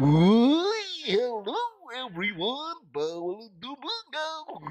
Hello everyone, Paulo do Mangão.